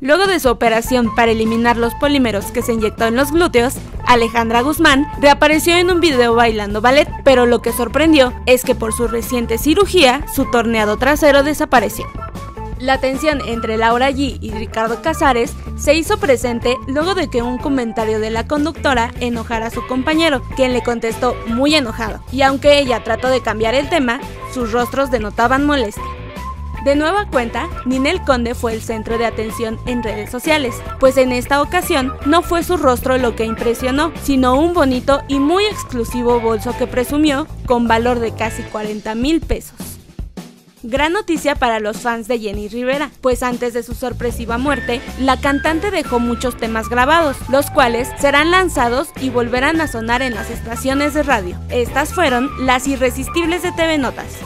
Luego de su operación para eliminar los polímeros que se inyectó en los glúteos, Alejandra Guzmán reapareció en un video bailando ballet, pero lo que sorprendió es que por su reciente cirugía, su torneado trasero desapareció. La tensión entre Laura G y Ricardo Casares se hizo presente luego de que un comentario de la conductora enojara a su compañero, quien le contestó muy enojado, y aunque ella trató de cambiar el tema, sus rostros denotaban molestia. De nueva cuenta, Ninel Conde fue el centro de atención en redes sociales, pues en esta ocasión no fue su rostro lo que impresionó, sino un bonito y muy exclusivo bolso que presumió con valor de casi 40 mil pesos. Gran noticia para los fans de Jenny Rivera, pues antes de su sorpresiva muerte, la cantante dejó muchos temas grabados, los cuales serán lanzados y volverán a sonar en las estaciones de radio. Estas fueron las irresistibles de TV Notas.